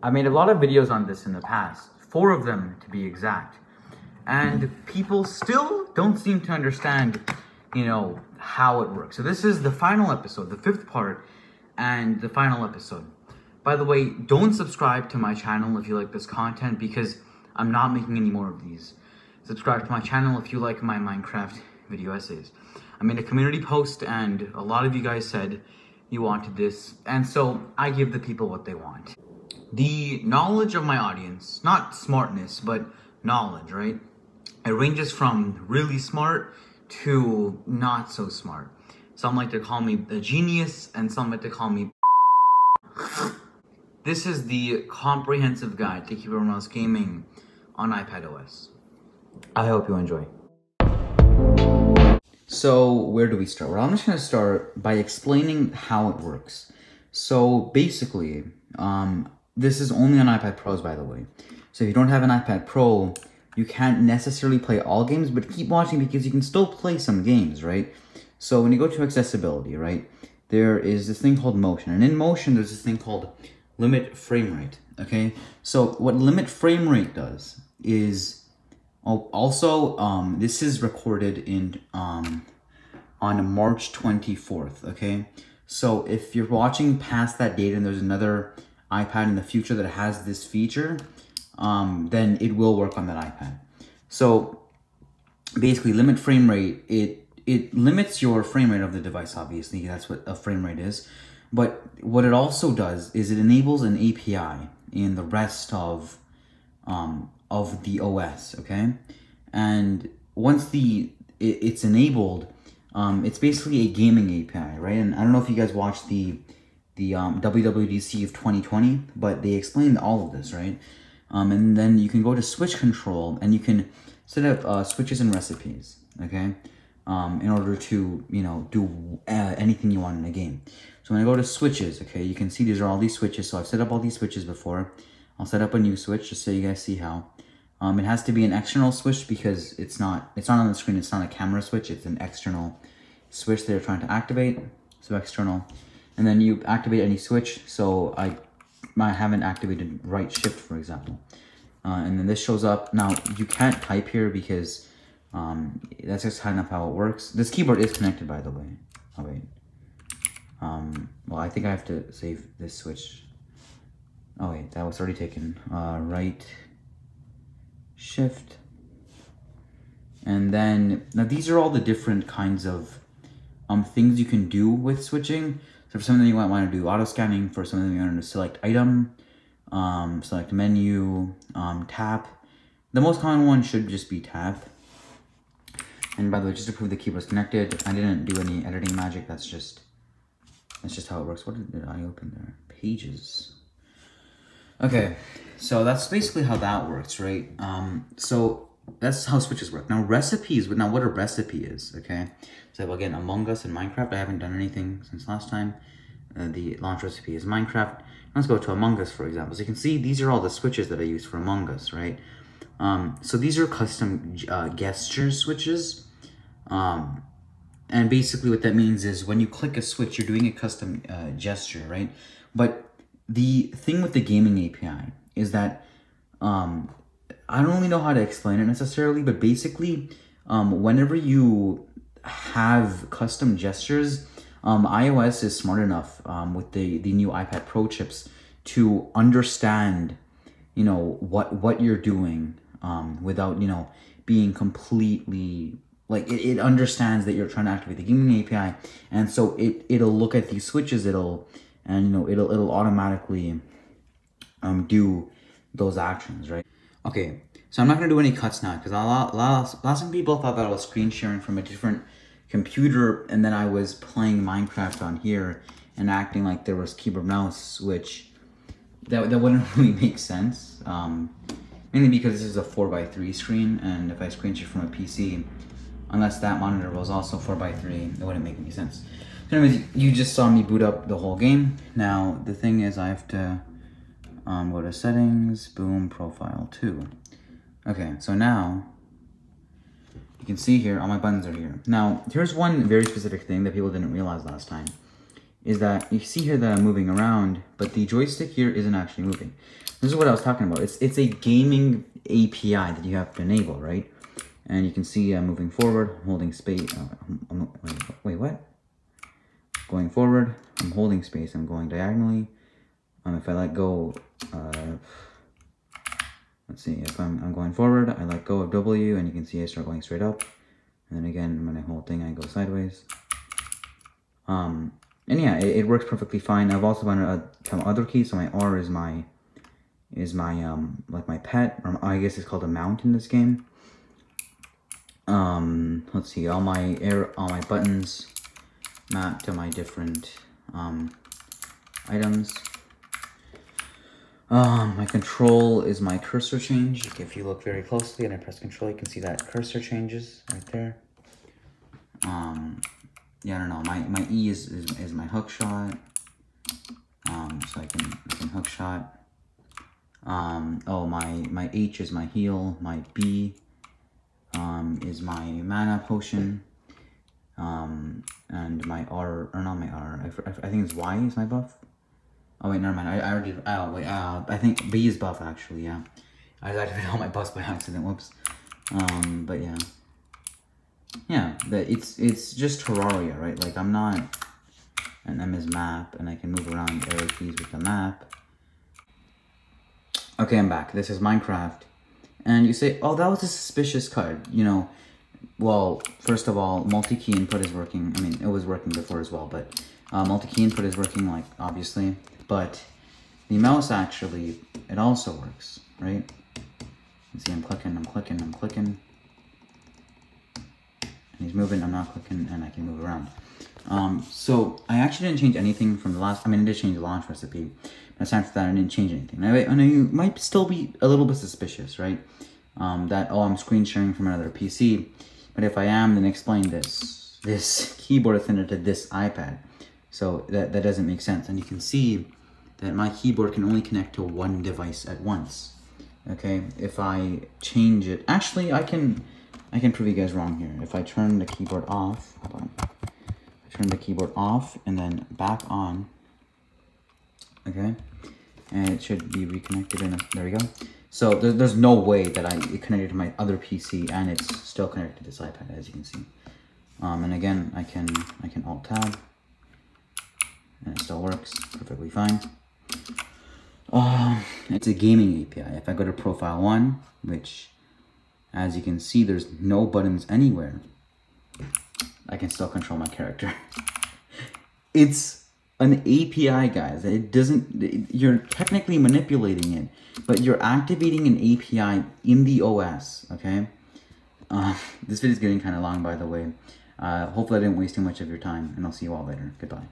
I made a lot of videos on this in the past, four of them to be exact. And people still don't seem to understand, you know, how it works. So this is the final episode, the fifth part, and the final episode. By the way, don't subscribe to my channel if you like this content because I'm not making any more of these. Subscribe to my channel if you like my Minecraft video essays. I made a community post and a lot of you guys said you wanted this, and so I give the people what they want. The knowledge of my audience, not smartness, but knowledge, right? It ranges from really smart to not so smart. Some like to call me a genius, and some like to call me This is the comprehensive guide to Keyboard Mouse Gaming on iPad OS. I hope you enjoy. So where do we start? Well, I'm just gonna start by explaining how it works. So basically, um, this is only on iPad Pros, by the way. So if you don't have an iPad Pro, you can't necessarily play all games, but keep watching because you can still play some games, right? So when you go to accessibility, right, there is this thing called motion. And in motion, there's this thing called limit frame rate, okay? So what limit frame rate does is Oh, also, um, this is recorded in um, on March 24th, okay? So if you're watching past that date and there's another iPad in the future that has this feature, um, then it will work on that iPad. So basically, limit frame rate, it, it limits your frame rate of the device, obviously. That's what a frame rate is. But what it also does is it enables an API in the rest of um, of the OS, okay? And once the it, it's enabled, um, it's basically a gaming API, right? And I don't know if you guys watched the the um, WWDC of 2020, but they explained all of this, right? Um, and then you can go to switch control and you can set up uh, switches and recipes, okay? Um, in order to, you know, do uh, anything you want in a game. So when I go to switches, okay, you can see these are all these switches. So I've set up all these switches before. I'll set up a new switch just so you guys see how. Um, it has to be an external switch because it's not it's not on the screen. It's not a camera switch. It's an external switch that they're trying to activate. So external, and then you activate any switch. So I, I haven't activated right shift, for example. Uh, and then this shows up. Now you can't type here because um, that's just kind of how it works. This keyboard is connected, by the way. Oh wait. Um, well, I think I have to save this switch. Oh wait, that was already taken. Uh, right shift. And then, now these are all the different kinds of um, things you can do with switching. So for something you might want to do auto scanning, for something you want to select item, um, select menu, um, tap. The most common one should just be tap. And by the way, just to prove the keyboard is connected, I didn't do any editing magic. That's just, that's just how it works. What did I open there? Pages. Okay, so that's basically how that works, right? Um, so that's how switches work. Now recipes, but now what a recipe is, okay? So again, Among Us and Minecraft, I haven't done anything since last time. Uh, the launch recipe is Minecraft. Let's go to Among Us, for example. So you can see these are all the switches that I use for Among Us, right? Um, so these are custom uh, gesture switches. Um, and basically what that means is when you click a switch, you're doing a custom uh, gesture, right? But the thing with the gaming API is that um, I don't really know how to explain it necessarily, but basically, um, whenever you have custom gestures, um, iOS is smart enough um, with the, the new iPad Pro chips to understand, you know, what what you're doing um, without, you know, being completely like it, it understands that you're trying to activate the gaming API, and so it it'll look at these switches, it'll and you know it'll it'll automatically um do those actions right okay so i'm not going to do any cuts now because a lot, lot, lots of people thought that i was screen sharing from a different computer and then i was playing minecraft on here and acting like there was keyboard mouse which that, that wouldn't really make sense um mainly because this is a 4x3 screen and if i screen share from a pc unless that monitor was also 4x3 it wouldn't make any sense so anyways, you just saw me boot up the whole game. Now, the thing is I have to um, go to settings, boom, profile 2. Okay, so now, you can see here, all my buttons are here. Now, here's one very specific thing that people didn't realize last time, is that you see here that I'm moving around, but the joystick here isn't actually moving. This is what I was talking about. It's it's a gaming API that you have to enable, right? And you can see I'm moving forward, holding space. Uh, wait, wait, what? Going forward, I'm holding space. I'm going diagonally. Um, if I let go, uh, let's see. If I'm I'm going forward, I let go of W, and you can see I start going straight up. And then again, when I hold thing, I go sideways. Um, and yeah, it, it works perfectly fine. I've also found some other keys. So my R is my is my um like my pet or I guess it's called a mount in this game. Um, let's see, all my air, all my buttons map to my different um items. Um, my control is my cursor change. If you look very closely and I press control, you can see that cursor changes right there. Um, yeah, I don't know. My my E is is, is my hook shot. Um, so I can I can hook shot. Um, oh, my, my H is my heal. My B um, is my mana potion. Um, and my R, or not my R, I, I think it's Y is my buff. Oh wait, never mind. I, I already, oh wait, uh, I think B is buff actually, yeah. I activated all my buffs by accident, whoops. Um, but yeah. Yeah, that it's it's just Terraria, right? Like I'm not an MS map and I can move around arrow keys with the map. Okay, I'm back. This is Minecraft. And you say, oh, that was a suspicious card. You know, well, first of all, multi-key input is working. I mean, it was working before as well, but uh, multi-key input is working, like, obviously. But the mouse actually, it also works, right? See, I'm clicking, I'm clicking, I'm clicking. And he's moving, I'm not clicking, and I can move around. Um, so I actually didn't change anything from the last, I mean, I did change the launch recipe, but aside from that, I didn't change anything. Now, I know you might still be a little bit suspicious, right? Um, that, oh, I'm screen sharing from another PC, but if I am, then explain this. This keyboard is to this iPad, so that, that doesn't make sense. And you can see that my keyboard can only connect to one device at once. Okay, if I change it, actually, I can, I can prove you guys wrong here. If I turn the keyboard off, hold on turn the keyboard off and then back on. Okay, and it should be reconnected in. A, there we go. So there's, there's no way that I connected to my other PC and it's still connected to this iPad, as you can see. Um, and again, I can I can Alt Tab, and it still works perfectly fine. Um, it's a gaming API. If I go to Profile One, which, as you can see, there's no buttons anywhere. I can still control my character. it's an API, guys. It doesn't, you're technically manipulating it, but you're activating an API in the OS, okay? Uh, this video is getting kind of long, by the way. Uh, hopefully I didn't waste too much of your time, and I'll see you all later. Goodbye.